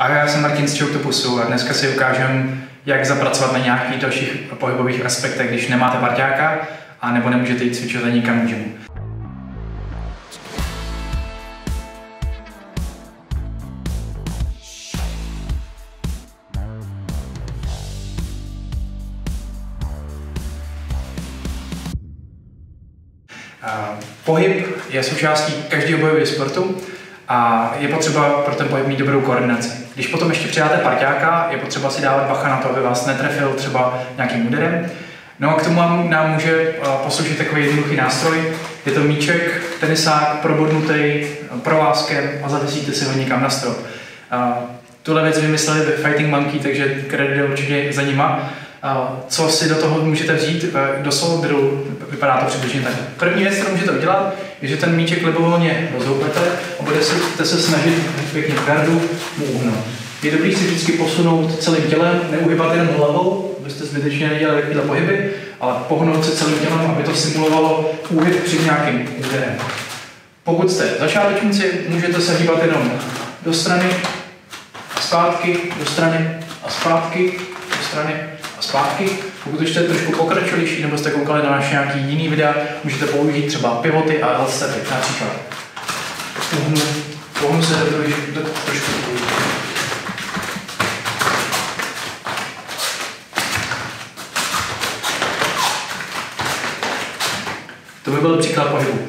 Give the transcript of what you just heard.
A já jsem Martin z Choctopusu a dneska si ukážem, jak zapracovat na nějakých dalších pohybových aspektech, když nemáte parťáka a nebo nemůžete jít cvičit ani nikam k Pohyb je součástí každého bojového sportu a je potřeba pro ten pohyb mít dobrou koordinaci. Když potom ještě přidáte parťáka, je potřeba si dávat bacha na to, aby vás netrefil třeba nějakým úderem. No a k tomu nám může posloužit takový jednoduchý nástroj. Je to míček, tenisák, probodnutý provázkem a zavěsíte si ho někam na strop. Tuhle věc vymysleli Fighting Monkey, takže kredit určitě za nima. Co si do toho můžete vzít do soudru, vypadá to přibližně tak. První věc, kterou můžete udělat, je, že ten míček libovolně rozhoupete a budete se snažit pěkně gardu mu uhnout. Je dobré si vždycky posunout celým tělem, neuhybat jenom hlavou, abyste zbytečně nedělali takovéhle pohyby, ale pohnout se celým tělem, aby to simulovalo úhyb při nějakým úderem. Pokud jste začátečníci, můžete se hýbat jenom do strany, zpátky, do strany a zpátky, do strany a zpátky. Pokud jste trošku pokračující nebo jste koukali na naše nějaký jiný videa, můžete použít třeba pivoty a L-stepy, například. Pohnu, pohnu se do, do, trošku To by byl příklad pohybu.